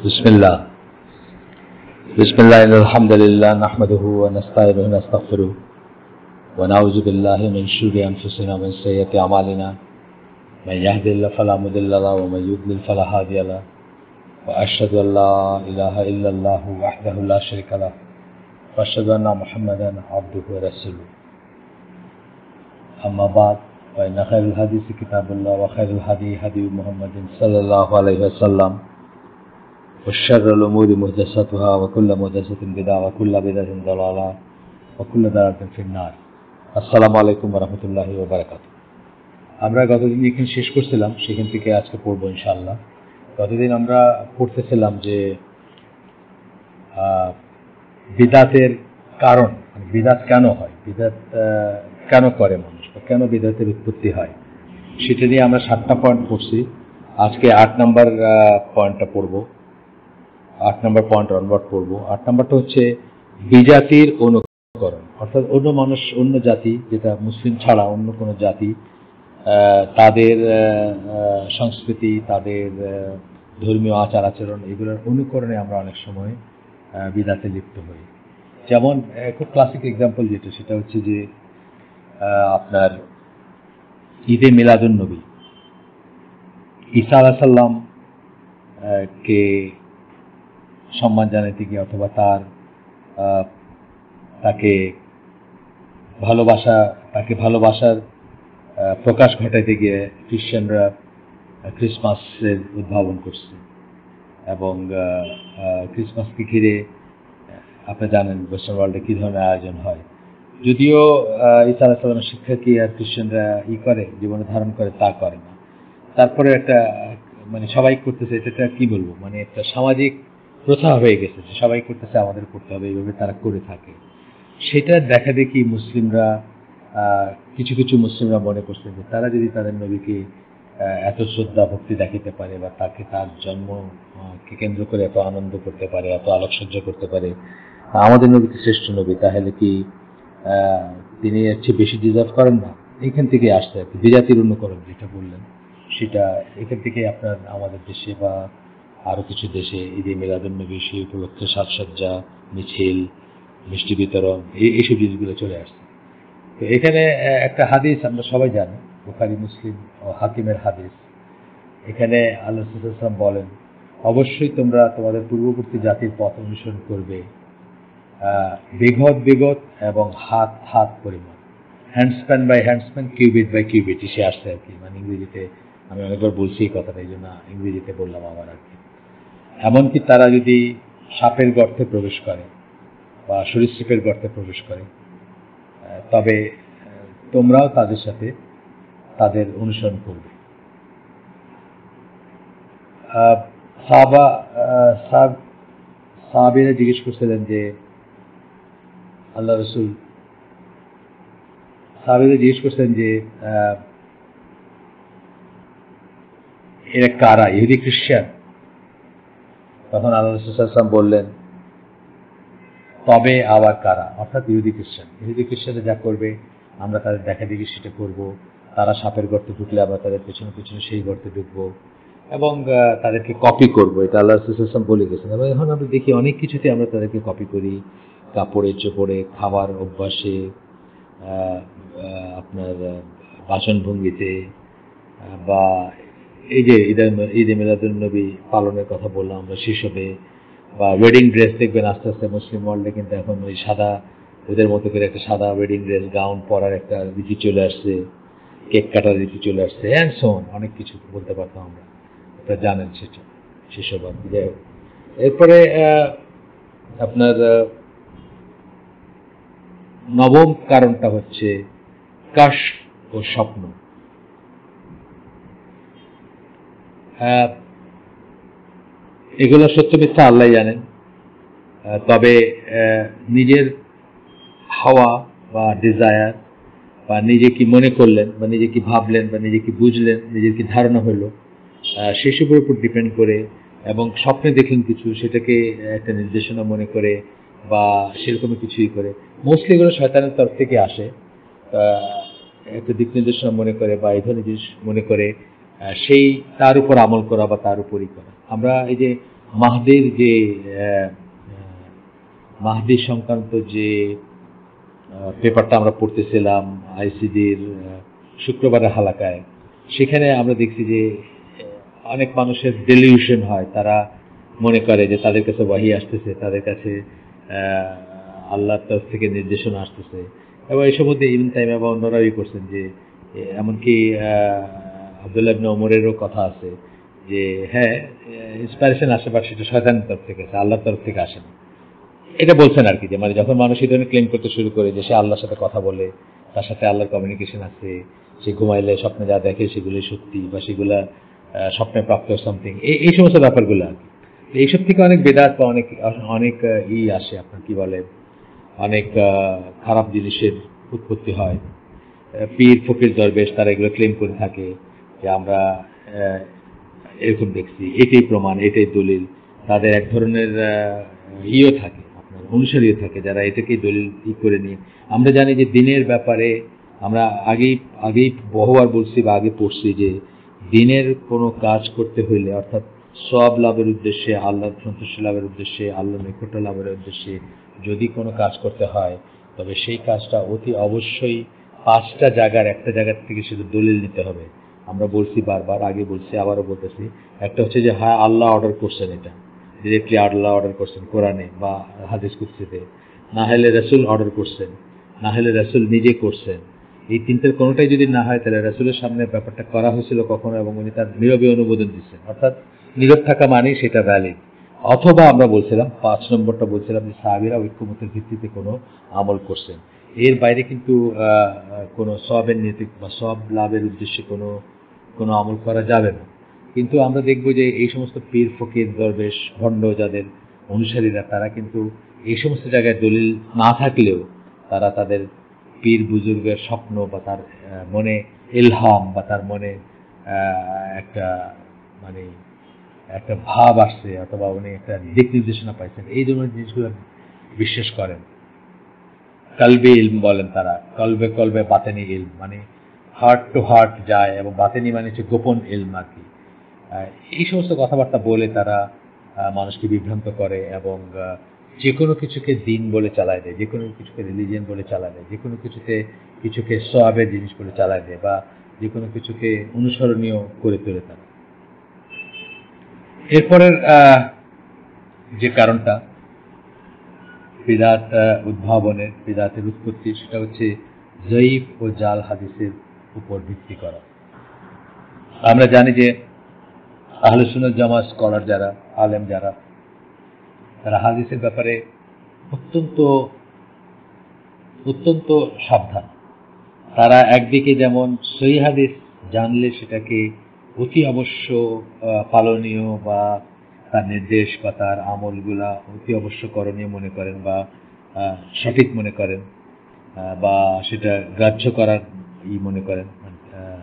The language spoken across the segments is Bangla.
بسم الله. بسم الله إن الحمد لله نحمده ونستعينه ونستغفره. ونعوذ بالله من شرور أنفسنا ومن سيئات أعمالنا. من يهد الله فلا مضل له ومن يضلل فلا هادي له. وأشهد أن لا إله إلا الله وحده لا شريك له. وأشهد أن محمدا عبده ورسوله. أما بعد فإن خير الحديث كتاب الله وخير الهدي هدي محمد صلى الله عليه وسلم. وشر الأمور محدثاتها وكل محدثة بدعة وكل بدعة ضلالة وكل ضلالة في النار আসসালামু আলাইকুম রহমতুল্লাহ বারাকাত আমরা গতদিন এখানে শেষ করছিলাম সেখান থেকে আজকে পড়বো ইনশাল্লাহ গতদিন আমরা পড়তেছিলাম যে আহ, বিদাতের কারণ মানে বিদাত কেন হয় বিদাত আহ, কেন করে মানুষ বা কেন বিদাতের উৎপত্তি হয় সেটা নিয়ে আমরা সাতটা পয়েন্ট পড়ছি আজকে আট নাম্বার পয়েন্টটা পড়বো আট নম্বর পয়েন্ট অনওয়ার্ড করব। আট নম্বরটা হচ্ছে বিজাতির অনুকরণ। অর্থাৎ অন্য মানুষ, অন্য জাতি, যেটা মুসলিম ছাড়া অন্য কোনো জাতি তাদের সংস্কৃতি, তাদের ধর্মীয় আচার আচরণ, এগুলোর অনুকরণে আমরা অনেক সময় বিদাতে লিপ্ত হই। যেমন খুব ক্লাসিক এক্সাম্পল যেটা, সেটা হচ্ছে যে আপনার ঈদে মিলাদুন নবী। ঈসা আলাহ সাল্লাম কে সম্মান জানাতে গিয়ে অথবা তার তাকে ভালোবাসা, তাকে ভালোবাসার প্রকাশ ঘটাইতে গিয়ে খ্রিশ্চানরা ক্রিসমাসের উদ্ভাবন করছে। এবং ক্রিসমাসকে ঘিরে, আপনি জানেন ওয়েস্টার্ন ওয়ার্ল্ডে কী ধরনের আয়োজন হয়। যদিও ঈসা আলাহ শিক্ষা কি আর খ্রিশ্চানরা ই করে, জীবনে ধারণ করে, তা করে না। তারপরে একটা মানে সবাই করতেছে এটা কি বলব? মানে একটা সামাজিক প্রথা হয়ে গেছে সবাই করতেছে, আমাদের করতে হবে, এইভাবে তারা করে থাকে। সেটা দেখা দেখি মুসলিমরা কিছু কিছু মুসলিমরা মনে করছেন যে তারা যদি তাদের নবীকে এত শ্রদ্ধা, ভক্তি দেখাতে পারে বা তাকে তার জন্মকে কেন্দ্র করে এত আনন্দ করতে পারে, এত আলোকসজ্জ করতে পারে আমাদের নবী শ্রেষ্ঠ নবী, তাহলে কি তিনি চেয়ে বেশি ডিজার্ভ করেন না? এখান থেকে আসতে আর কি, বিজাতির অনুকরণ যেটা বললেন, সেটা এখান থেকে আপনার, আমাদের দেশে বা আরও কিছু দেশে ঈদে মিলাদুল নবী সেই উপলক্ষে সাজসজ্জা মিছিল মিষ্টি বিতরণ এই এইসব জিনিসগুলো চলে আসছে। তো এখানে একটা হাদিস আমরা সবাই জানি বুখারি মুসলিম ও হাকিমের হাদিস। এখানে আল্লাহ সাল্লাম বলেন অবশ্যই তোমরা তোমাদের পূর্ববর্তী জাতির পথ অনুসরণ করবে। আহ, বিগত বিগত এবং হাত হাত পরিমাণ। Handspan by handspan cubit by cubit সে আসছে আর কি। মানে ইংরেজিতে আমি অনেকবার বলছি এই কথাটা এই জন্য ইংরেজিতে বললাম আমার আর কি। এমনকি তারা যদি সাপের গর্তে প্রবেশ করে বা সরীসৃপের গর্তে প্রবেশ করে তবে তোমরাও তাদের সাথে তাদের অনুসরণ করবে। আহ, সাহাবা আহ, জিজ্ঞেস করছিলেন যে আল্লাহ রসুল সাহাবীরা জিজ্ঞেস করছেন যে এরা কারা? ইহুদি খ্রিস্টান? তখন আল্লাহ রসুলাম বললেন, তবে আবার কারা? অর্থাৎ ইহুদি খ্রিস্টান। ইহুদি খ্রিস্টানরা যা করবে, আমরা তাদের দেখা দেখি সেটা করব। তারা সাপের গর্তে ঢুকলে আবার তাদের পেছনে পেছনে সেই গর্তে ঢুকবো এবং তাদেরকে কপি করব। এটা আল্লাহ রসুলাম বলে গেছেন। এবং এখন আমরা দেখি অনেক কিছুতে আমরা তাদেরকে কপি করি। কাপড়ে, চোপড়ে খাবার অভ্যাসে আপনার বাসনভঙ্গিতে বা এই যে ঈদে মিলাদুল নবী পালনের কথা বললাম আমরা সেসবে বা ওয়েডিং ড্রেস দেখবেন আস্তে আস্তে মুসলিম ওয়ার্ল্ডে কিন্তু এখন ওই সাদা, ওদের মতো করে একটা সাদা ওয়েডিং ড্রেস গাউন পরার একটা রীতি চলে আসছে, কেক কাটার রীতি চলে আসছে অ্যান্ড সোন অনেক কিছু বলতে পারতাম আমরা। এটা জানেন সেটা সেসব আর যাই হোক। এরপরে আপনার নবম কারণটা হচ্ছে কাশ ও স্বপ্ন। এগুলো সত্য মিথ্যা, আল্লাহ জানেন। তবে নিজের হাওয়া বা ডিজায়ার বা নিজে কি মনে করলেন বা নিজে কি ভাবলেন বা নিজে কি বুঝলেন, নিজের কি ধারণা হলো সেসবের উপর ডিপেন্ড করে এবং স্বপ্নে দেখলেন কিছু, সেটাকে একটা নির্দেশনা মনে করে বা সেরকমই কিছুই করে। মোস্টলি এগুলো শয়তানের তরফ থেকে আসে। একটা দিক নির্দেশনা মনে করে বা এই ধরনের জিনিস মনে করে। সেই তার উপর আমল করা বা তার উপরই করা। আমরা এই যে মাহদির যে মাহদি সংক্রান্ত যে পেপারটা আমরা পড়তেছিলাম, আইসিডির শুক্রবারের হালাকায়, সেখানে আমরা দেখছি যে অনেক মানুষের ডেলিউশন হয়। তারা মনে করে যে তাদের কাছে ওয়াহি আসতেছে, তাদের কাছে আল্লাহর তরফ থেকে নির্দেশনা আসতেছে। এবং এই সম্বন্ধে ইবন তাইমা বা অন্যরাও ই করছেন যে এমনকি আব্দুল্লাহ ইবনে ওমরেরও কথা আছে যে হ্যাঁ ইন্সপিরেশন আসে বাট সেটা শয়তানের তরফ থেকে আসে আল্লাহর তরফ থেকে আসে না এটা বলছেন আর কি যে মানে যখন মানুষ এই ধরনের ক্লেম করতে শুরু করে যে সে আল্লাহর সাথে কথা বলে, তার সাথে আল্লাহর কমিউনিকেশন আছে, সে ঘুমাইলে স্বপ্নে যা দেখে সেগুলি সত্যি বা সেগুলা স্বপ্নে প্রাপ্ত সামথিং এই সমস্ত ব্যাপারগুলো আর কি। এইসব থেকে অনেক বেদাত বা অনেক অনেক ই আসে আপনার কি বলে, অনেক খারাপ জিনিসের উৎপত্তি হয়। পীর, ফকির, দরবেশ, তারা এগুলো ক্লেম করে থাকে। যে আমরা এরকম দেখছি, এটাই প্রমাণ, এটাই দলিল। তাদের এক ধরনের ইও থাকে, আপনার অনুসারীও থাকে যারা এটাকেই দলিল ই করে নিয়ে। আমরা জানি যে দিনের ব্যাপারে আমরা আগেই আগেই বহুবার বলছি বা আগে পড়ছি যে দিনের কোনো কাজ করতে হইলে, অর্থাৎ সব লাভের উদ্দেশ্যে আল্লাহ সন্তুষ্ট লাভের উদ্দেশ্যে আল্লাহ নিকট লাভের উদ্দেশ্যে যদি কোনো কাজ করতে হয়, তবে সেই কাজটা অতি অবশ্যই পাঁচটা জায়গার একটা জায়গার থেকে শুধু দলিল নিতে হবে। আমরা বলছি বারবার, আগে বলছি, আবারও বলতেছি। একটা হচ্ছে যে হ্যাঁ আল্লাহ অর্ডার করছেন এটা। ডিরেক্টলি আল্লাহ অর্ডার করছেন কোরআনে বা হাদিস কুৎসিতে না হলে রসুল অর্ডার করছেন, না হলে রসুল নিজে করছেন। এই তিনটের কোনোটাই যদি না হয়, তাহলে রসুলের সামনে ব্যাপারটা করা হয়েছিল কখনো এবং উনি তার নীরবে অনুমোদন দিচ্ছেন। অর্থাৎ নীরব থাকা মানেই সেটা ভ্যালিড অথবা আমরা বলছিলাম, পাঁচ নম্বরটা বলছিলাম যে, সাহাবিরা ঐক্যমতের ভিত্তিতে কোনো আমল করছেন। এর বাইরে কিন্তু কোনো সবের নীতি বা সব লাভের উদ্দেশ্যে কোনো কোনো আমল করা যাবে না। কিন্তু আমরা দেখব যে এই সমস্ত পীর, ফকির, দরবেশ, ভণ্ড যাদের অনুসারীরা, তারা কিন্তু এই সমস্ত জায়গায় দলিল না থাকলেও তারা তাদের পীর বুজুর্গের স্বপ্ন বা তার মনে এলহাম বা তার মনে একটা মানে একটা ভাব আসছে অথবা উনি একটা দিক নির্দেশনা পাইছেন। এই ধরনের জিনিসগুলো বিশ্বাস করেন। কলবে ইলম বলেন তারা। কলবে কলবে বাতেনি ইলম। মানে হার্ট টু হার্ট যায় এবং বাতেনি মানে হচ্ছে গোপন ইলম আর কি এই সমস্ত কথাবার্তা বলে তারা মানুষকে বিভ্রান্ত করে এবং যে কোনো কিছুকে দিন বলে চালায় দেয় যে কোনো কিছুকে রিলিজিয়ন বলে চালায় দেয় যে কোনো কিছুতে কিছুকে সোয়াবের জিনিস বলে চালায় দেয় বা যে কোনো কিছুকে অনুসরণীয় করে তোলে তারা। এরপরের যে কারণটা বিদাত উদ্ভাবনের বিদাতের উৎপত্তি, সেটা হচ্ছে জয়ীফ ও জাল হাদিসের উপর ভিত্তি করা। আমরা জানি যে আহলে সুন্নাত জামাত স্কলার যারা, আলেম যারা, তারা হাদিসের ব্যাপারে অত্যন্ত অত্যন্ত সাবধান। তারা একদিকে যেমন সহি হাদিস জানলে সেটাকে অতি অবশ্য পালনীয় বা তার নির্দেশ বা তার আমলগুলা অতি অবশ্য করণীয় মনে করেন বা সঠিক মনে করেন বা সেটা গ্রাহ্য করার ই মনে করেন আহ,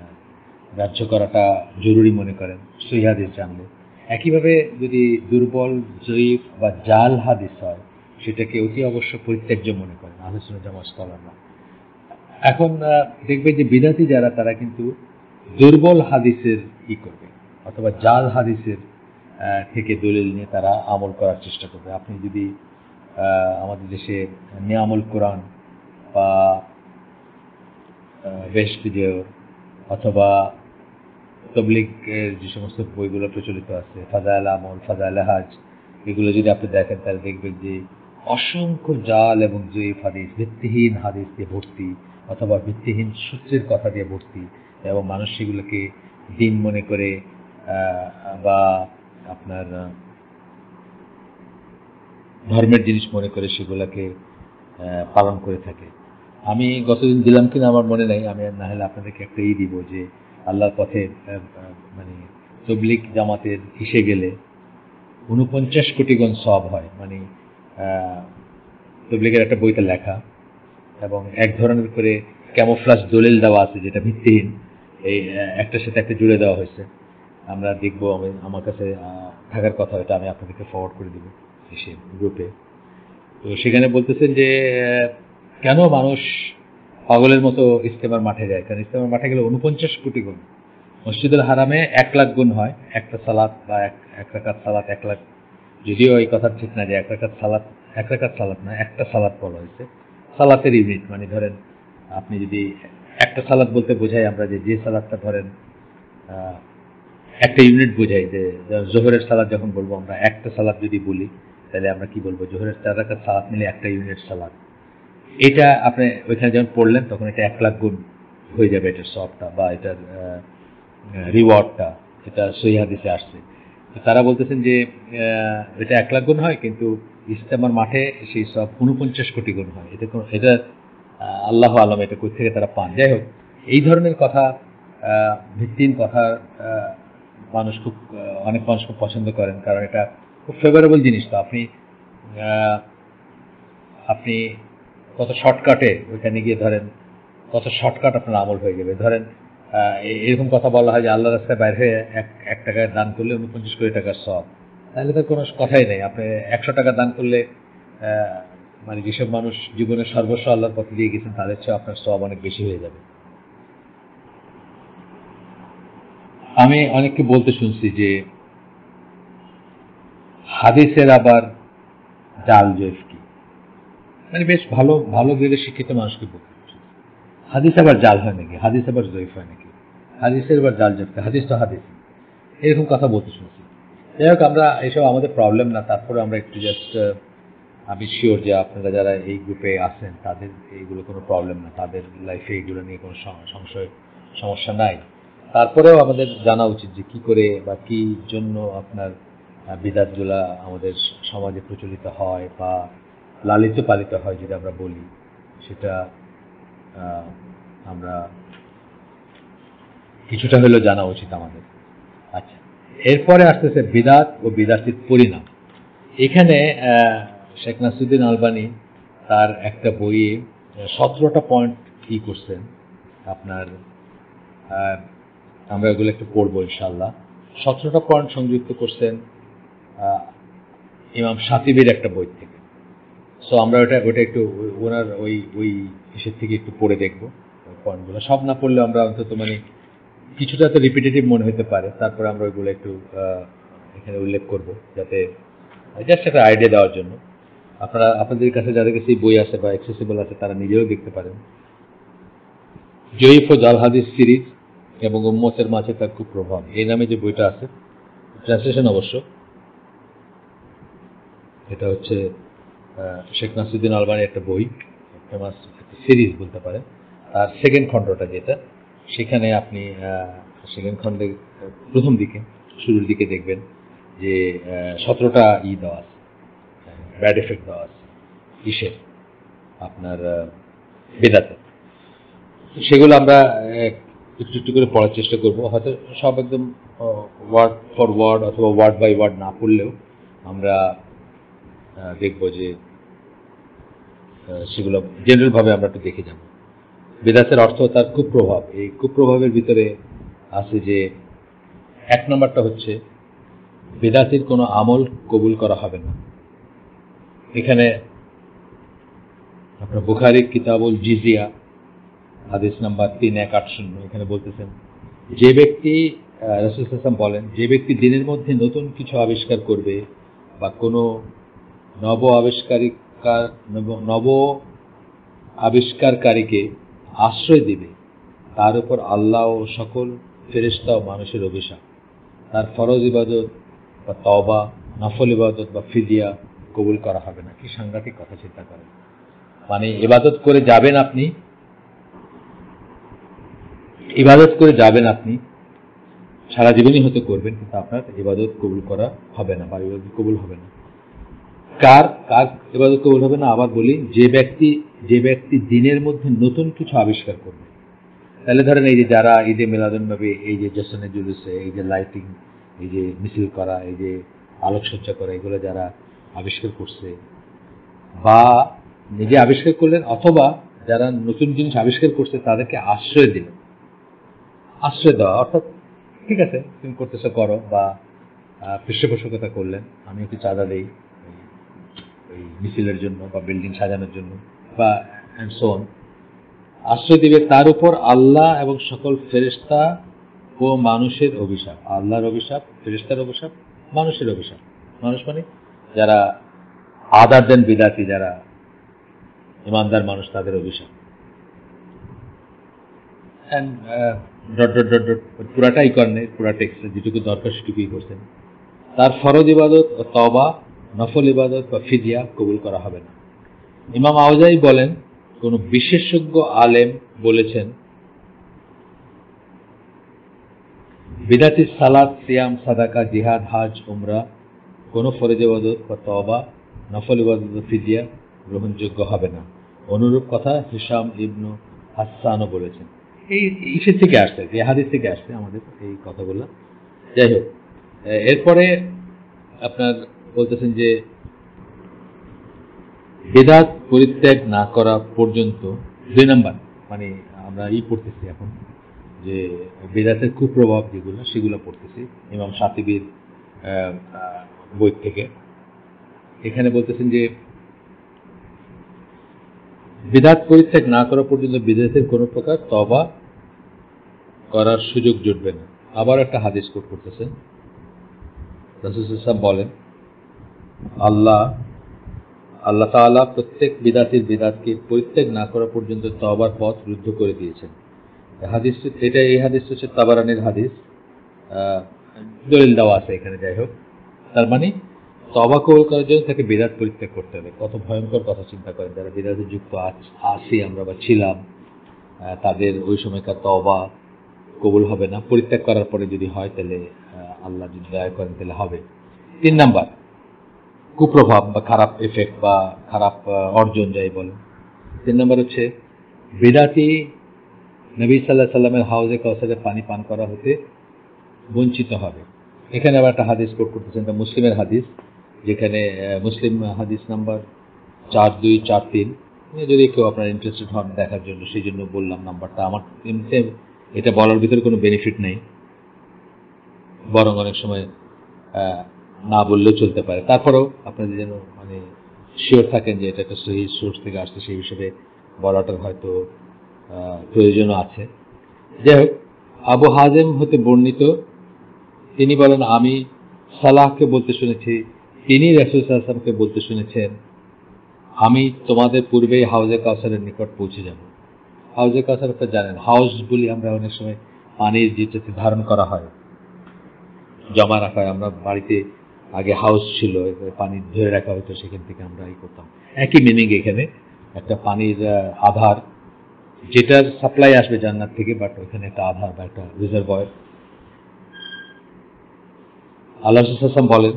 গ্রাহ্য করাটা জরুরি মনে করেন সহি হাদিস জানলে। একইভাবে যদি দুর্বল জয়ীফ বা জাল হাদিস হয় সেটাকে অতি অবশ্য পরিত্যাজ্য মনে করেন আলোচনা জামা স্কলাররা এখন দেখবে যে বিদাতি যারা তারা কিন্তু দুর্বল হাদিসের ই করবে অথবা জাল হাদিসের থেকে দলিল নিয়ে তারা আমল করার চেষ্টা করবে। আপনি যদি আমাদের দেশে নিয়ামুল কোরআন বা বেশ ভিডিও অথবা তবলিগের যে সমস্ত বইগুলো প্রচলিত আছে, ফাজাইল আমল, ফাজাইল হাজ, এগুলো যদি আপনি দেখেন, তাহলে দেখবেন যে অসংখ্য জাল এবং জয়ীফ হাদিস, ভিত্তিহীন হাদিস দিয়ে ভর্তি অথবা ভিত্তিহীন সূত্রের কথা দিয়ে ভর্তি এবং মানুষ সেগুলোকে দিন মনে করে বা আপনার ধর্মের জিনিস মনে করে সেগুলোকে পালন করে থাকে। আমি গতদিন দিলাম কিনা আমার মনে নেই আমি না হলে আপনাদেরকে একটা ই দিব যে আল্লাহর পথে মানে তবলিক জামাতের হিসে গেলে উনপঞ্চাশ কোটি গুণ সব হয়। মানে আহ, তবলিগের একটা বইতে লেখা এবং এক ধরনের করে ক্যামোফ্লাস দলিল দেওয়া আছে যেটা ভিত্তিহীন। এই একটার সাথে একটা জুড়ে দেওয়া হয়েছে। আমরা দেখব আমি আমার কাছে থাকার কথা এটা আমি আপনাদেরকে ফরওয়ার্ড করে দিব এসে গ্রুপে তো সেখানে বলতেছেন যে কেন মানুষ পাগলের মতো ইস্তেমার মাঠে যায়? কারণ ইস্তেমার মাঠে গেলে উনপঞ্চাশ কোটি গুণ। মসজিদুল হারামে এক লাখ গুণ হয়। একটা সালাত বা এক এক রাকাত সালাত এক লাখ। যদিও এই কথা ঠিক না যে এক রাকাত সালাত, এক রাকাত সালাত না, একটা সালাত বলা হয়েছে। সালাতের ইউনিট মানে ধরেন আপনি যদি একটা সালাত বলতে বোঝাই আমরা যে যে সালাদটা ধরেন একটা ইউনিট বোঝাই যে, জোহরের সালাদ যখন বলব আমরা, একটা সালাদ যদি বলি, তাহলে আমরা কি বলব? জোহরের চার রাকাত সালাত মিলে একটা ইউনিট সালাদ এটা আপনি ওইখানে যখন পড়লেন, তখন এটা এক লাখ গুণ হয়ে যাবে এটার সবটা বা এটার রিওয়ার্ডটা এটা সহি হাদিসে আসছে। তারা বলতেছেন যে এটা এক লাখ গুণ হয়, কিন্তু ইস্তেমার মাঠে সেই সব উনপঞ্চাশ কোটি গুণ হয়। এটা এটা আল্লাহ আলম এটা কোথা থেকে তারা পান। যাই হোক, এই ধরনের কথা ভিত্তিহীন কথা মানুষ খুব অনেক মানুষ খুব পছন্দ করেন। কারণ এটা খুব ফেভারেবল জিনিস তো। আপনি আপনি কত শর্টকাটে ওইখানে গিয়ে ধরেন কত শর্টকাট আপনার আমল হয়ে যাবে। ধরেন এরকম কথা বলা হয় যে আল্লাহ রাস্তায় বাইরে হয়ে এক এক টাকায় দান করলে উনপঞ্চাশ কোটি টাকার সব তাহলে তো কোনো কথাই নেই। আপনি একশো টাকা দান করলে মানে যেসব মানুষ জীবনের সর্বস্ব আল্লাহর পথে দিয়ে গেছেন, তাদের চেয়ে আপনার সব অনেক বেশি হয়ে যাবে। আমি অনেককে বলতে শুনছি যে হাদিসের আবার জাল জৈফ মানে বেশ ভালো ভালো গ্রেডে শিক্ষিত মানুষকে বলতে। হাদিস আবার জাল হয় নাকি? হাদিস আবার জৈফ হয় নাকি? হাদিসের আবার জাল জৈফ হাদিস তো হাদিস। এরকম কথা বলতে শুনছি। যাই হোক, আমরা এইসব আমাদের প্রবলেম না তারপরে আমরা একটু জাস্ট আমি শিওর যে আপনারা যারা এই গ্রুপে আছেন, তাদের এইগুলো কোনো প্রবলেম না। তাদের লাইফে এইগুলো নিয়ে কোনো সংশয়, সমস্যা নাই। তারপরেও আমাদের জানা উচিত যে কি করে বা কি জন্য আপনার বিদাতগুলা আমাদের সমাজে প্রচলিত হয় বা লালিত পালিত হয় যদি আমরা বলি, সেটা আমরা কিছুটা হলেও জানা উচিত আমাদের। আচ্ছা এরপরে আসতেছে বিদাত ও বিদাতির পরিণাম। এখানে শেখ নাসিরুদ্দিন আলবানি তার একটা বইয়ে সতেরোটা পয়েন্ট কি করছেন, আপনার আমরা এগুলো একটু পড়ব ইনশাল্লাহ সতেরোটা পয়েন্ট সংযুক্ত করছেন ইমাম সাতিবের একটা বই থেকে। সো আমরা ওটা ওটা একটু ওনার ওই ওই ইসের থেকে একটু পড়ে দেখব পয়েন্টগুলো। সব না পড়লে আমরা অন্তত মানে কিছুটা তো রিপিটেটিভ মনে হতে পারে। তারপরে আমরা ওইগুলো একটু এখানে উল্লেখ করব যাতে জাস্ট একটা আইডিয়া দেওয়ার জন্য। আপনারা, আপনাদের কাছে যাদের কাছে বই আছে বা অ্যাক্সেসিবল আছে, তারা নিজেও দেখতে পারেন। জয়ীফ ও জাল হাদিস সিরিজ এবং উম্মতের মাঝে তার খুব প্রভাব। এই নামে যে বইটা আছে ট্রান্সলেশন অবশ্য, এটা হচ্ছে শেখ নাসিরুদ্দিন আলবানির একটা বই ফেমাস সিরিজ বলতে পারেন। আর সেকেন্ড খণ্ডটা যেটা, সেখানে আপনি সেকেন্ড খণ্ডের প্রথম দিকে, শুরুর দিকে দেখবেন যে সতেরোটা ই দেওয়া আছে ব্যাড এফেক্ট দেওয়া আছে, কিসের? আপনার বেদাতে। সেগুলো আমরা একটু একটু করে পড়ার চেষ্টা করব। হয়তো সব একদম ওয়ার্ড ফর ওয়ার্ড অথবা ওয়ার্ড বাই ওয়ার্ড না পড়লেও আমরা দেখব যে সেগুলো জেনারেলভাবে আমরা একটু দেখে যাব। বেদাতের অর্থ তার কুপ্রভাব। এই কুপ্রভাবের ভিতরে আছে যে, এক নম্বরটা হচ্ছে বেদাতের কোনো আমল কবুল করা হবে না। এখানে আপনার বুখারি, কিতাবুল জিজিয়া, হাদিস নাম্বার তিন, এক, আট, শূন্য, এখানে বলতেছেন, যে ব্যক্তি রসুল হাসান বলেন, যে ব্যক্তি দিনের মধ্যে নতুন কিছু আবিষ্কার করবে বা কোনো নব আবিষ্কারিকার নব- নব আবিষ্কারকারীকে আশ্রয় দিবে। তার উপর আল্লাহ ও সকল ফেরেশতা ও মানুষের অভিশাপ। তার ফরজ ইবাদত বা তবা নফল ইবাদত বা ফিদিয়া কবুল করা হবে না। কি সাংঘাতিক কথা চিন্তা করেন। মানে ইবাদত করে যাবেন আপনি? ইবাদত করে যাবেন আপনি? সারা জীবনই হয়তো করবেন, কিন্তু আপনার ইবাদত কবুল করা হবে না বা ইবাদত কবুল হবে না। কার কার ইবাদত কবুল হবে না, আবার বলি, যে ব্যক্তি যে ব্যক্তি দিনের মধ্যে নতুন কিছু আবিষ্কার করবে। তাহলে ধরেন এই যে যারা, এই ঈদে মিলাদুন্নবী এই যে জসনে জুলুসে, এই যে লাইটিং, এই যে মিছিল করা, এই যে আলোকসজ্জা করা, এগুলো যারা আবিষ্কার করছে, বা নিজে আবিষ্কার করলেন অথবা যারা নতুন জিনিস আবিষ্কার করছে, তাদেরকে আশ্রয় দিলেন। আশ্রয় দেওয়া, অর্থাৎ, ঠিক আছে, তুমি করতেছো, করো, বা পৃষ্ঠপোষকতা করলেন, আমি একটু চাঁদা দেই। মিছিলের জন্য বা বিল্ডিং সাজানোর জন্য বা অ্যান্ড সোন আশ্রয় দিবে তার উপর আল্লাহ এবং সকল ফেরেশতা ও মানুষের অভিশাপ। আল্লাহর অভিশাপ, ফেরেশতার অভিশাপ, মানুষের অভিশাপ। মানুষ মানে যারা আদার দেন বিদাতি, যারা ইমানদার মানুষ, তাদের অভিশাপ। ডট পুরাটাই করেন পুরা টেক্সট যেটুকু দরকার সেটুকুই করছেন। তার ফরজ ইবাদত ও তবা নফল ইবাদত বা ফিদিয়া কবুল করা হবে না। ইমাম আওজাই বলেন, কোন বিশেষজ্ঞ আলেম বলেছেন, বিদাতি সালাদ সিয়াম, সাদাকা, জিহাদ, হাজ, উমরা, কোনো ফরজ ইবাদত বা তবা নফল ইবাদত ফিদিয়া গ্রহণযোগ্য হবে না। অনুরূপ কথা হিসাম ইবনু হাসানও বলেছেন। এই ইসের থেকে আসছে যে থেকে আসছে আমাদের এই কথাগুলো। যাই হোক, এরপরে আপনার বলতেছেন যে, বেদাত পরিত্যাগ না করা পর্যন্ত, দুই নাম্বার মানে আমরা ই পড়তেছি এখন, যে বেদাতের কুপ্রভাব যেগুলো, সেগুলো পড়তেছি। ইমাম সাতিবির বই থেকে। এখানে বলতেছেন যে, বিদাত পরিত্যাগ না করা পর্যন্ত বিদেশের কোনো প্রকার তবা করার সুযোগ জুটবে না। আবার একটা হাদিস কোট করতেছেন বলেন আল্লাহ আল্লাহ তাআলা প্রত্যেক বিদাতির বিদাতকে পরিত্যাগ না করা পর্যন্ত তবার পথ রুদ্ধ করে দিয়েছেন। হাদিস এটা, এই হাদিস হচ্ছে তাবারানির হাদিস। দলিল দেওয়া আছে এখানে, যাই হোক। তার মানে তবা কবুল করার জন্য তাকে বিরাট পরিত্যাগ করতে হবে। কত ভয়ঙ্কর কথা চিন্তা করেন যারা বিরাটে যুক্ত আছি আমরা বা ছিলাম। তাদের ওই সময়কার তবা কবুল হবে না। পরিত্যাগ করার পরে যদি হয় তাহলে আল্লাহ যদি দয়া করেন তাহলে হবে। তিন নাম্বার কুপ্রভাব বা খারাপ এফেক্ট বা খারাপ অর্জন যাই বলেন। তিন নাম্বার হচ্ছে বিদাতি নবী সাল্লাহ সাল্লামের হাউজে কাউসারে পানি পান করা হতে বঞ্চিত হবে। এখানে আবার একটা হাদিস কোট করতেছেন, এটা মুসলিমের হাদিস, যেখানে মুসলিম হাদিস নাম্বার চার, দুই, চার, তিন। যদি কেউ আপনার ইন্টারেস্টেড হন দেখার জন্য সেই জন্য বললাম নাম্বারটা। আমার এমনিতে এটা বলার ভিতরে কোনো বেনিফিট নেই। বরং অনেক সময় না বললেও চলতে পারে। তারপরেও আপনাদের যেন মানে শিওর থাকেন যে এটা একটা সহি সোর্স থেকে আসছে, সেই হিসেবে বলাটার হয়তো প্রয়োজনও আছে। যাই হোক, আবু হাজেম হতে বর্ণিত, তিনি বলেন, আমি সালাহকে বলতে শুনেছি, তিনি রাসুল সাল্লামকে বলতে শুনেছেন, আমি তোমাদের পূর্বেই হাউজে কাউসারের নিকট পৌঁছে যাব। হাউজে কাউসার আপনারা জানেন হাউস বলি আমরা অনেক সময় পানির যেটাতে ধারণ করা হয়। জমা রাখা হয় আমরা বাড়িতে আগে হাউস ছিল পানি ধরে রাখা হতো, সেখান থেকে আমরা ই করতাম। একই মিনিং এখানে, একটা পানির আধার, যেটার সাপ্লাই আসবে জান্নাত থেকে বাট ওখানে একটা আধার বা একটা রিজার্ভয়ার আল্লাহ হাসান বলেন,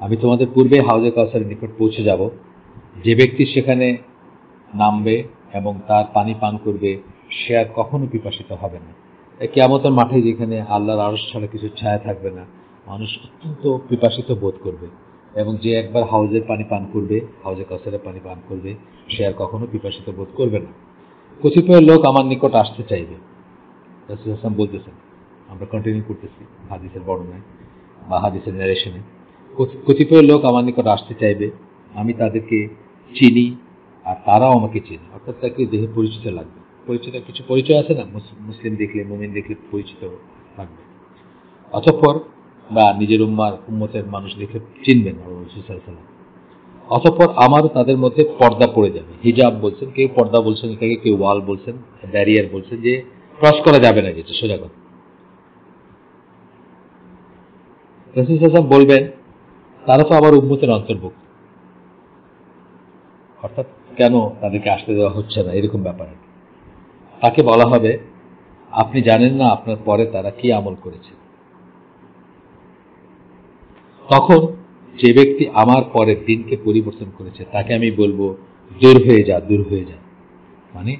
আমি তোমাদের পূর্বে হাউজে কাউসারের নিকট পৌঁছে যাব। যে ব্যক্তি সেখানে নামবে এবং তার পানি পান করবে, সে আর কখনো পিপাসিত হবে না। কেয়ামতের মাঠে যেখানে আল্লাহর আরস ছাড়া কিছু ছায়া থাকবে না মানুষ অত্যন্ত পিপাসিত বোধ করবে এবং যে একবার হাউজের পানি পান করবে, হাউজে কাউসারের পানি পান করবে, সে আর কখনো পিপাসিত বোধ করবে না। কতিপয় লোক আমার নিকট আসতে চাইবে। রাসুল হাসান বলতেছেন, আমরা কন্টিনিউ করতেছি হাদিসের বর্ণনায় বা হাদিসের ন্যারেশনে কতিপয় লোক আমার নিকট আসতে চাইবে, আমি তাদেরকে চিনি আর তারাও আমাকে চিনি। অর্থাৎ তাকে দেহে পরিচিত লাগবে। পরিচিত কিছু পরিচয় আছে না? মুস- মুসলিম দেখলে, মুমিন দেখলে পরিচিত লাগবে। অতঃপর বা নিজের উম্মার, উম্মতের মানুষ দেখে চিনবেন অতঃপর আমারও তাদের মধ্যে পর্দা পড়ে যাবে। হিজাব বলছেন, কেউ পর্দা বলছেন, এটাকে কেউ ওয়াল বলছেন, ব্যারিয়ার বলছেন যে, ক্রস করা যাবে না যেটা, সোজা কথা। বলবেন, তারা তো আবার উম্মতের অন্তর্ভুক্ত। অর্থাৎ কেন তাদেরকে আসতে দেওয়া হচ্ছে না, এরকম ব্যাপার। তাকে বলা হবে, আপনি জানেন না আপনার পরে তারা কি আমল করেছে। তখন যে ব্যক্তি আমার পরে দিনকে পরিবর্তন করেছে, তাকে আমি বলব, দূর হয়ে যা, দূর হয়ে যা। মানে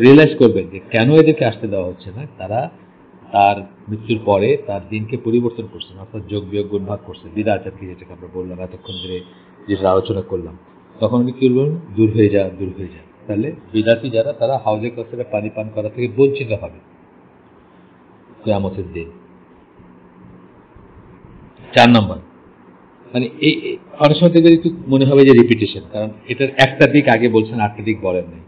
রিয়েলাইজ করবেন যে কেন এদেরকে আসতে দেওয়া হচ্ছে না, তারা তার মৃত্যুর পরে তার দিনকে পরিবর্তন করছেন, অর্থাৎ যোগ বিয়োগ গুণ ভাগ করছে বিদাচার কি যেটাকে আমরা বললাম এতক্ষণ ধরে যেটা আলোচনা করলাম। তখন উনি কি বলবেন? দূর হয়ে যা, দূর হয়ে যা। তাহলে বিদাতি যারা, তারা হাউজে কসরে পানি পান করা থেকে বঞ্চিত হবে। কেয়ামতের দিন। চার নম্বর। মানে এই অনেক সময় দেখবেন একটু মনে হবে যে রিপিটেশন কারণ এটার একটা দিক আগে বলছেন, আরেকটা দিক বলেন নাই।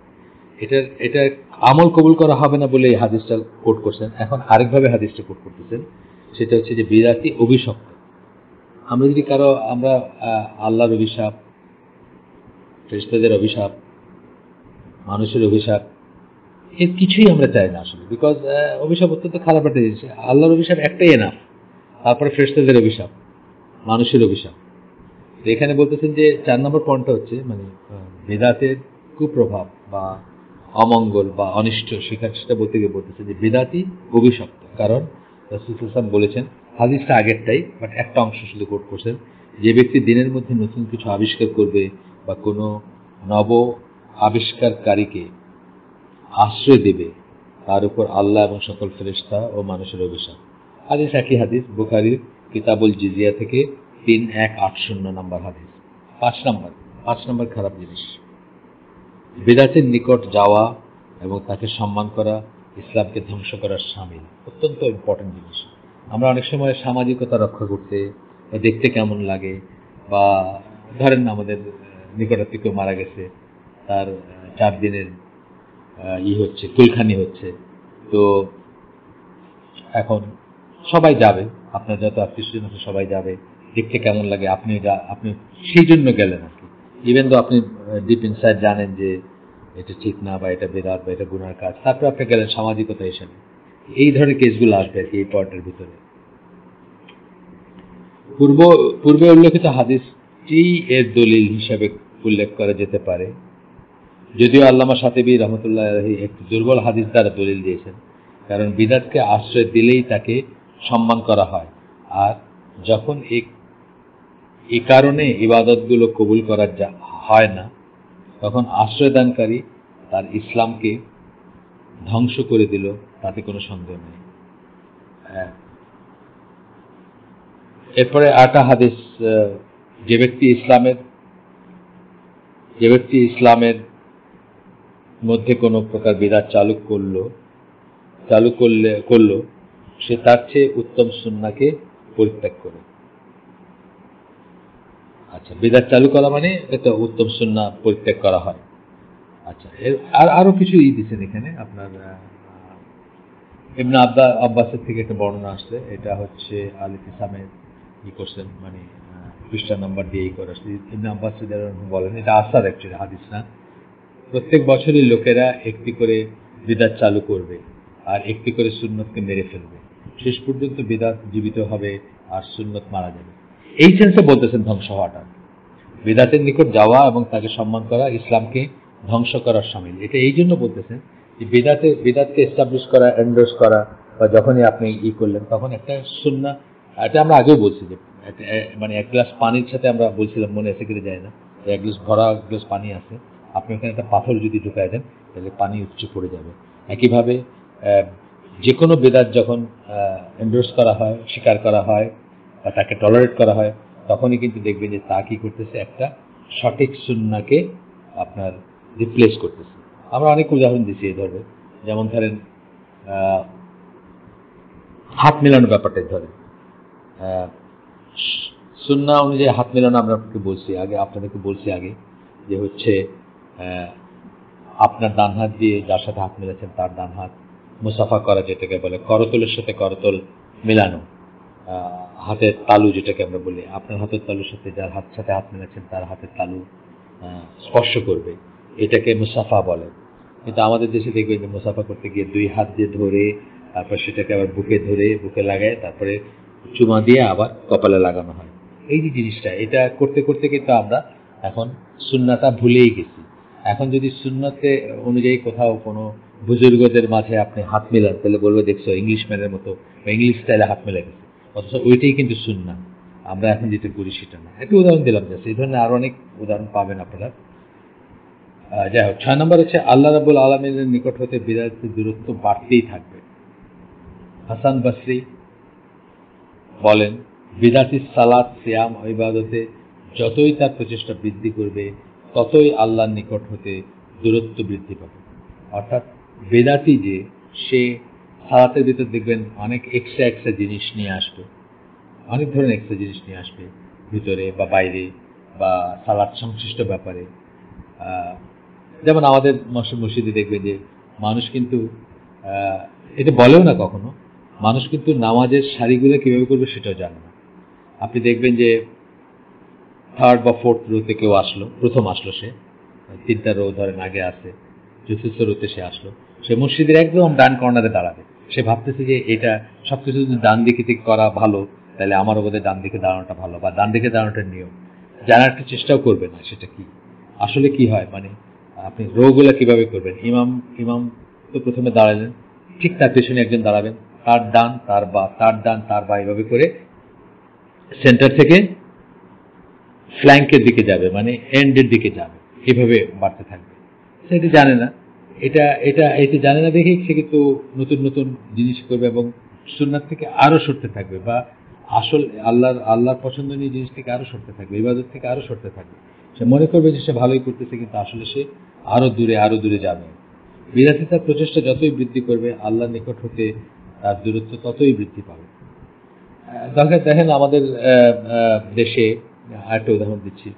এটার এটা আমল কবুল করা হবে না বলে এই হাদিসটা কোট করছেন। এখন আরেকভাবে হাদিসটা কোট করতেছেন, সেটা হচ্ছে যে বিরাতি অভিশপ্ত। আমরা যদি কারও, আমরা আল্লাহর অভিশাপ, ফেরেশতাদের অভিশাপ, মানুষের অভিশাপ, এর কিছুই আমরা চাই না আসলে। বিকজ অভিশাপ অত্যন্ত খারাপ একটা জিনিস। আল্লাহর অভিশাপ একটাই না তারপরে ফেরেশতাদের অভিশাপ, মানুষের অভিশাপ। এখানে বলতেছেন যে চার নম্বর পয়েন্টটা হচ্ছে মানে বেদাতের কুপ্রভাব বা অমঙ্গল বা অনিষ্ট, সেটা সেটা বলতে গিয়ে বলতেছে যে বেদাতি অভিশপ্ত। কারণ রসুল ইসলাম বলেছেন, হাদিসটা আগেরটাই বাট একটা অংশ শুধু কোট করছেন, যে ব্যক্তি দিনের মধ্যে নতুন কিছু আবিষ্কার করবে বা কোনো নব আবিষ্কারকারীকে আশ্রয় দেবে, তার উপর আল্লাহ এবং সকল ফেরেশতা ও মানুষের অভিশাপ। হাদিস একই হাদিস, বুখারির কিতাবুল জিজিয়া থেকে তিন এক আট শূন্য নম্বর হাদিস। পাঁচ নম্বর পাঁচ নম্বর খারাপ জিনিস। বেদাতের নিকট যাওয়া এবং তাকে সম্মান করা, ইসলামকে ধ্বংস করার সামিল, অত্যন্ত ইম্পর্টেন্ট জিনিস। আমরা অনেক সময় সামাজিকতা রক্ষা করতে, দেখতে কেমন লাগে, বা ধরেন আমাদের নিকটাত্মীয় মারা গেছে, তার চার দিনের ই হচ্ছে কুলখানি হচ্ছে। তো এখন সবাই যাবে। আপনার যত আত্মীয় আছে সবাই যাবে। দেখতে কেমন লাগে? আপনি আপনি সেই জন্য গেলেন আর কি। ইভেন তো আপনি ডিপ ইনসাইড জানেন যে এটা ঠিক না বা এটা বেদাত বা এটা গুনার কাজ, তারপরে আপনি গেলেন, সামাজিকতা হিসেবে এই ধরনের কেসগুলো আসবে আর কি এই পয়েন্টের ভিতরে। পূর্ব, পূর্বে উল্লেখিত হাদিসটি এর দলিল হিসাবে উল্লেখ করা যেতে পারে। যদিও আল্লামা সাতেবি রহমতুল্লাহ একটি দুর্বল হাদিস দ্বারা দলিল দিয়েছেন। কারণ বিদাতকে আশ্রয় দিলেই তাকে সম্মান করা হয় আর যখন এ কারণে ইবাদতগুলো কবুল করা হয় না, তখন আশ্রয়দানকারী তার ইসলামকে ধ্বংস করে দিল, তাতে কোনো সন্দেহ নেই হ্যাঁ। এরপরে আটা হাদিস যে ব্যক্তি ইসলামের, যে ব্যক্তি ইসলামের মধ্যে কোনো প্রকার বিরাট চালু করল, চালু করলে, করল সে তার চেয়ে উত্তম সুন্নাকে পরিত্যাগ করে। আচ্ছা বিদাত চালু করা মানে একটা উত্তম সুন্না পরিত্যাগ করা হয়। আচ্ছা এর আর আরও কিছু ই দিচ্ছেন এখানে, আপনার এমনি আব্বা, আব্বাসের থেকে একটা বর্ণনা আসছে, এটা হচ্ছে আলিফ ইসলামের ই করছেন মানে খ্রিস্টান নাম্বার দিয়ে ই করে আসছে। ইবনে আব্বাস বলেন, এটা আসার অ্যাকচুয়ালি হাদিস না। প্রত্যেক বছরই লোকেরা একটি করে বিদাত চালু করবে আর একটি করে সুন্নতকে মেরে ফেলবে। শেষ পর্যন্ত বিদাত জীবিত হবে আর সুন্নত মারা যাবে। এই সেন্সে বলতেছেন ধ্বংস হওয়াটা। বেদাতের নিকট যাওয়া এবং তাকে সম্মান করা ইসলামকে ধ্বংস করার সামিল। এটা এই জন্য বলতেছেন যে বেদাতে, বেদাতকে এস্টাবলিশ করা এন্ডোর্স করা বা যখনই আপনি ই করলেন, তখন একটা সুন্না, এটা আমরা আগেও বলছি যে মানে এক গ্লাস পানির সাথে আমরা বলছিলাম, মনে এসে কেটে যায় না এক গ্লাস ভরা এক গ্লাস পানি আছে। আপনি ওখানে একটা পাথর যদি ঢুকায় দেন, তাহলে পানি উপচে পড়ে যাবে। একইভাবে যে কোনো বেদাত যখন এন্ডোর্স করা হয়, স্বীকার করা হয় বা তাকে টলারেট করা হয়, তখনই কিন্তু দেখবেন যে তা কি করতেছে? একটা সঠিক সুন্নাকে আপনার রিপ্লেস করতেছে। আমরা অনেক উদাহরণ দিচ্ছি এই ধরনের যেমন ধরেন হাত মেলানোর ব্যাপারটাই ধরেন। সুন্না অনুযায়ী হাত মেলানো আমরা আপনাকে বলছি আগে, আপনাদেরকে বলছি আগে যে হচ্ছে আপনার ডান হাত দিয়ে যার সাথে হাত মেলাচ্ছেন তার ডান হাত মুসাফা করা যেটাকে বলে, করতলের সাথে করতল মেলানো। হাতের তালু যেটাকে আমরা বলি, আপনার হাতের তালুর সাথে যার হাত সাথে হাত মেলাচ্ছেন, তার হাতের তালু স্পর্শ করবে। এটাকে মুসাফা বলে। কিন্তু আমাদের দেশে দেখবেন যে মুসাফা করতে গিয়ে দুই হাত দিয়ে ধরে, তারপর সেটাকে আবার বুকে ধরে, বুকে লাগায়, তারপরে চুমা দিয়ে আবার কপালে লাগানো হয়। এই যে জিনিসটা, এটা করতে করতে কিন্তু আমরা এখন সুন্নাটা ভুলেই গেছি। এখন যদি সুন্নতে অনুযায়ী কোথাও কোনো বুজুর্গদের মাঝে আপনি হাত মেলান, তাহলে বলব, দেখছ ইংলিশ ম্যানের মতো বা ইংলিশ স্টাইলে হাত মেলে গেছে অথচ ওইটাই কিন্তু সুন্না আমরা এখন যেটা করি সেটা না। একটা উদাহরণ দিলাম জাস্ট। এই ধরনের আরও অনেক উদাহরণ পাবেন আপনারা। যাই হোক, ছয় নম্বর হচ্ছে, আল্লাহ রাবুল আলমের নিকট হতে বিরাটের দূরত্ব বাড়তেই থাকবে। হাসান বাসরি বলেন, বিদাতি সালাত, সিয়াম ও ইবাদতে যতই তার প্রচেষ্টা বৃদ্ধি করবে, ততই আল্লাহর নিকট হতে দূরত্ব বৃদ্ধি পাবে। অর্থাৎ বেদাতি যে, সে সালাতের ভিতর দেখবেন অনেক এক্সট্রা এক্সট্রা জিনিস নিয়ে আসবে। অনেক ধরনের এক্সট্রা জিনিস নিয়ে আসবে। ভিতরে বা বাইরে বা সালাদ সংশ্লিষ্ট ব্যাপারে। যেমন আমাদের মসজিদ দেখবে যে মানুষ কিন্তু এটা বলেও না কখনো, মানুষ কিন্তু নামাজের শাড়িগুলো কীভাবে করবে সেটাও জানে না। আপনি দেখবেন যে থার্ড বা ফোর্থ রোতে কেউ আসলো, প্রথম আসলো সে। তিনটা রো ধরেন আগে আসে চতুর্থ রোতে সে আসলো। সে মসজিদের একদম ডান কর্নারে দাঁড়াবে। সে ভাবতেছে যে এটা সবকিছু যদি ডান দিকে করা ভালো, তাহলে আমারও বোধহয় ডান দিকে দাঁড়ানোটা ভালো বা ডান দিকে দাঁড়ানোটা নিয়ম। জানার একটা চেষ্টাও করবে না, সেটা কি? আসলে কি হয়? মানে আপনি রোগুলো কীভাবে করবেন? ইমাম ইমাম তো প্রথমে দাঁড়ালেন। ঠিক তার পেছনে একজন দাঁড়াবেন। তার ডান, তার বা, তার ডান, তার বা এভাবে করে সেন্টার থেকে ফ্ল্যাঙ্কের দিকে যাবে মানে এন্ডের দিকে যাবে। এভাবে বাড়তে থাকবে। সে জানে না। এটা এটা এটা জানে না দেখেই সে কিন্তু নতুন নতুন জিনিস করবে এবং সুন্নাত থেকে আরও সরতে থাকবে বা আসল আল্লাহর আল্লাহর পছন্দনীয় জিনিস থেকে আরও সরতে থাকবে, ইবাদত থেকে আরও সরতে থাকবে। সে মনে করবে যে সে ভালোই করতেছে, কিন্তু আসলে সে আরও দূরে, আরও দূরে যাবে। বিরাটি তার প্রচেষ্টা যতই বৃদ্ধি করবে, আল্লাহর নিকট হতে তার দূরত্ব ততই বৃদ্ধি পাবে। দরকার দেখেন আমাদের দেশে আরেকটা উদাহরণ দিচ্ছি।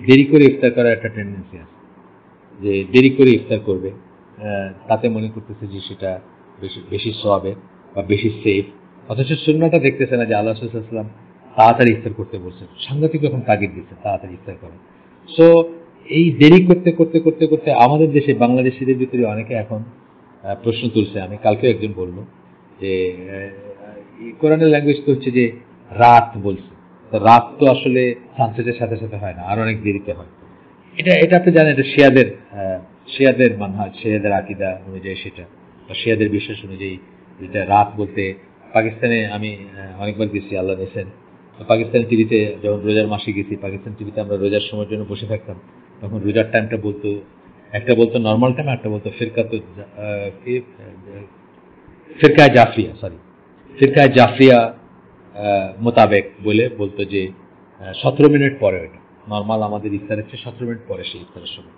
দেরি করে ইফতার করার একটা টেন্ডেন্সি আছে যে দেরি করে ইফতার করবে। তাতে মনে করতেছে যে সেটা বেশি বেশি সবে বা বেশি সেফ অথচ শূন্যটা দেখতেছে না যে আল্লাহ সাল্লাম তাড়াতাড়ি ইফতার করতে বলছেন। সাংঘাতিক রকম তাগিদ দিচ্ছে, তাড়াতাড়ি ইফতার করে সো এই দেরি করতে করতে করতে করতে আমাদের দেশে, বাংলাদেশিদের ভিতরে অনেকে এখন প্রশ্ন তুলছে। আমি কালকেও একজন বলল যে কোরআনের ল্যাঙ্গুয়েজ তো হচ্ছে যে রাত বলছে। তো রাত তো আসলে সানসেটের সাথে সাথে হয় না, আর অনেক দেরিতে হয়। এটা এটা আপনি জানেন, এটা শিয়াদের শিয়াদের মানহাজ, শিয়াদের আকিদা অনুযায়ী সেটা, বা শিয়াদের বিশ্বাস অনুযায়ী যেটা রাত বলতে পাকিস্তানে আমি অনেকবার গেছি, আল্লাহ নিয়েছেন পাকিস্তান টিভিতে যখন রোজার মাসে গেছি, পাকিস্তান টিভিতে আমরা রোজার সময়ের জন্য বসে থাকতাম, তখন রোজার টাইমটা বলতো, একটা বলতো নর্মাল টাইম একটা বলতো ফিরকা তো ফিরকায় জাফরিয়া সরি ফিরকায় জাফরিয়া মোতাবেক বলে বলতো যে সতেরো মিনিট পরে ওটা নর্মাল আমাদের ইফতারের চেয়ে সতেরো মিনিট পরে সেই ইফতারের সময়।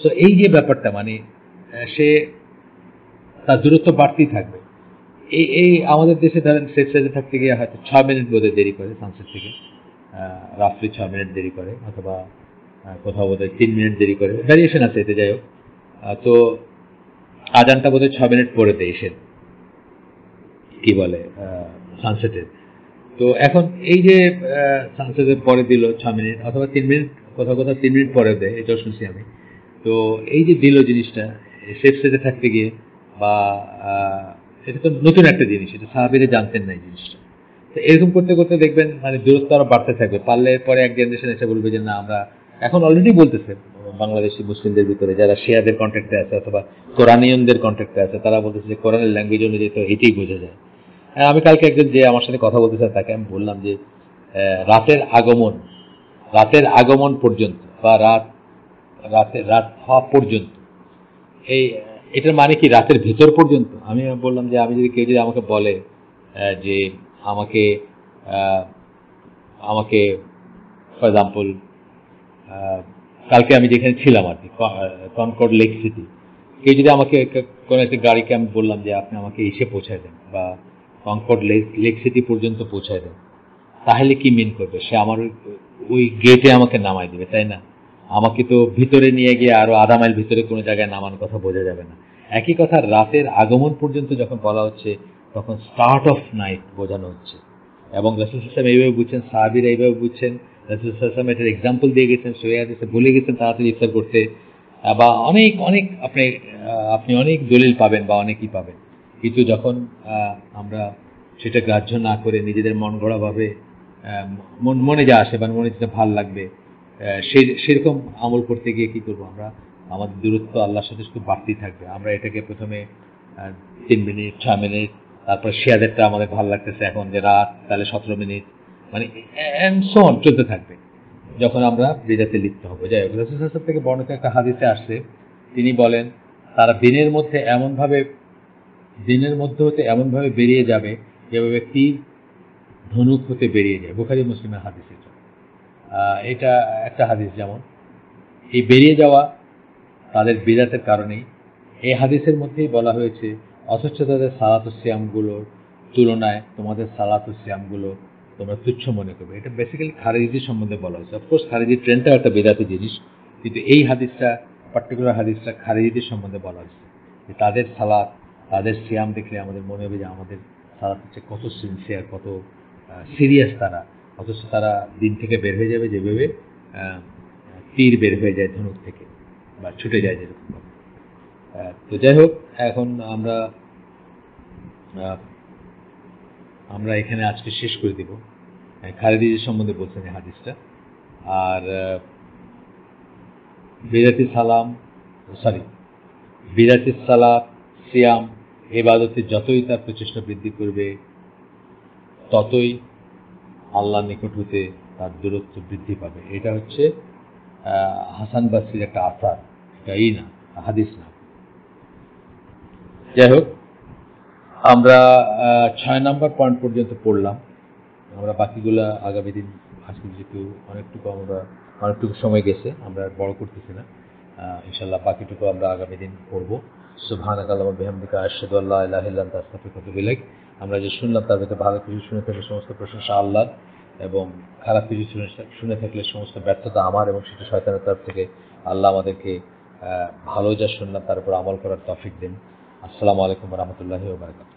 সো এই যে ব্যাপারটা মানে সে, তার দূরত্ব বাড়তেই থাকবে। এই এই আমাদের দেশে ধরেন সেফ সাইডে থাকতে গিয়ে হয়তো ছ মিনিট বোধহয় দেরি করে সানসেট থেকে। রাফলি ছ মিনিট দেরি করে, অথবা কোথাও বোধহয় তিন মিনিট দেরি করে। ভ্যারিয়েশন আছে এতে, যাই হোক। তো, আজানটা বোধহয় ছ মিনিট পরে দেয় সে। কি বলে সানসেটের তো, এখন এই যে সানসেটের পরে দিল ছ মিনিট, অথবা তিন মিনিট, কোথাও কোথাও তিন মিনিট পরে দেয় এটাও শুনছি আমি। তো এই যে দিল জিনিসটা সেফ সাইডে থাকতে গিয়ে বা এটা তো নতুন একটা জিনিস এটা সাহাবিরা জানতেন না এই জিনিসটা। তো এরকম করতে করতে দেখবেন মানে দূরত্ব আরও বাড়তে থাকবে। পারলে পরে এক জেনারেশন এসে বলবে যে না আমরা এখন অলরেডি বলতেছে বাংলাদেশি মুসলিমদের ভিতরে যারা শিয়াদের কন্ট্যাক্টে আছে অথবা কোরআনিয়নদের কন্ট্যাক্টে আছে তারা বলতেছে যে কোরআনের ল্যাঙ্গুয়েজ অনুযায়ী তো এটাই বোঝা যায়। হ্যাঁ, আমি কালকে একজন যে আমার সাথে কথা বলতেছে তাকে আমি বললাম যে রাতের আগমন রাতের আগমন পর্যন্ত বা রাত রাতে, রাত হওয়া পর্যন্ত। এই, এটার মানে কি? রাতের ভেতর পর্যন্ত? আমি বললাম যে, আমি যদি কেউ যদি আমাকে বলে যে আমাকে আমাকে ফর এক্সাম্পল কালকে আমি যেখানে ছিলাম আর কি কনকর্ড লেক সিটি কেউ যদি আমাকে কোনো একটা গাড়িকে আমি বললাম যে, আপনি আমাকে এসে পৌঁছায় দেন বা কনকর্ড লেক লেক সিটি পর্যন্ত পৌঁছায় দেন, তাহলে কি মিন করবে? সে আমার ওই- গেটে আমাকে নামাই দেবে, তাই না? আমাকে তো ভিতরে নিয়ে গিয়ে আরও আধা মাইল ভিতরে কোনো জায়গায় নামানোর কথা বোঝা যাবে না। একই কথা রাতের আগমন পর্যন্ত যখন বলা হচ্ছে, তখন স্টার্ট অফ নাইট বোঝানো হচ্ছে। এবং রসুল ইসলাম এইভাবে বুঝছেন, সাহাবিরা এইভাবে বুঝছেন, রসুল ইসলাম এটার এক্সাম্পল দিয়ে গেছেন সৈয়া হাদিসে বলে গেছেন, তাড়াতাড়ি ইফতার করতে। বা অনেক অনেক আপনি আপনি অনেক দলিল পাবেন বা অনেকই পাবেন। কিন্তু যখন আমরা সেটা গ্রাহ্য না করে নিজেদের মন গড়াভাবে মনে যা আসে বা মনে যেটা ভালো লাগবে আহ, সে- সেরকম আমল করতে গিয়ে কি করব আমরা? আমাদের দূরত্ব আল্লাহর সাথে শুধু বাড়তেই থাকবে। আমরা এটাকে প্রথমে তিন মিনিট ছয় মিনিট তারপর শেয়াদেরটা আমাদের ভালো লাগতেছে এখন যে রাত তাহলে সতেরো মিনিট মানে সোন চলতে থাকবে। যখন আমরা বিদাতে লিপ্ত হব। যাই হোক রসুল থেকে বর্ণিত একটা হাদিসে আসছে। তিনি বলেন তারা দিনের মধ্যে এমনভাবে দিনের মধ্যে হতে এমনভাবে বেরিয়ে যাবে যেভাবে তীর ধনুক হতে বেরিয়ে যায়। বুখারি মুসলিমের হাদিস এটা একটা হাদিস যেমন, এই বেরিয়ে যাওয়া তাদের বিরাতের কারণেই। এই হাদিসের মধ্যেই বলা হয়েছে, অথচ তাদের সালাত সিয়ামগুলোর তুলনায় তোমাদের সালাত সিয়ামগুলো তোমরা তুচ্ছ মনে করবে। এটা বেসিক্যালি খারেজি সম্বন্ধে বলা হয়েছে। অফকোর্স খারেজি ট্রেনটাও একটা বেদাতি জিনিস, কিন্তু এই হাদিসটা পার্টিকুলার হাদিসটা খারেজিদের সম্বন্ধে বলা হয়েছে। যে তাদের সালাত, তাদের সিয়াম দেখলে আমাদের মনে হবে যে আমাদের সালাত হচ্ছে কত সিনসিয়ার কত সিরিয়াস তারা। অথচ তারা দিন থেকে বের হয়ে যাবে যেভাবে তীর বের হয়ে যায় ধনুক থেকে বা ছুটে যায় যেরকম। তো যাই হোক, এখন আমরা আমরা এখানে আজকে শেষ করে দিব। খালেদিজের সম্বন্ধে বলছেন এই হাদিসটা। আর বিরাতি সালাম সরি বিরাতি সালাম, সিয়াম, এবাদতে যতই তার প্রচেষ্টা বৃদ্ধি করবে, ততই আল্লাহ নিকট হতে তার দূরত্ব বৃদ্ধি পাবে। এটা হচ্ছে হাসান বাসির একটা আসার। এটা এই না, হাদিস না। যাই হোক, আমরা ছয় নম্বর পয়েন্ট পর্যন্ত পড়লাম। আমরা বাকিগুলা আগামী দিন, আজকে যেহেতু অনেকটুকু আমরা, অনেকটুকু সময় গেছে, আমরা বড় করতেছি না। ইনশাল্লাহ বাকিটুকু আমরা আগামী দিন পড়ব। সুবহানাক আল্লাহুম্মা বিহামদিকা, আশহাদু আল্লা ইলাহা ইল্লা আনতা আস্তাগফিরুকা ওয়া আতুবু আমরা যে শুনলাম তার ভিতরে ভালো কিছু শুনে থাকলে সমস্ত প্রশংসা আল্লাহ এবং খারাপ কিছু শুনে শুনে থাকলে সমস্ত ব্যর্থতা আমার এবং সেটা শয়তানের তরফ থেকে আল্লাহ আমাদেরকে ভালো যা শুনলাম তার উপর আমল করার তফিক দিন। আসসালামু আলাইকুম রহমতুল্লাহি ওবরাকাত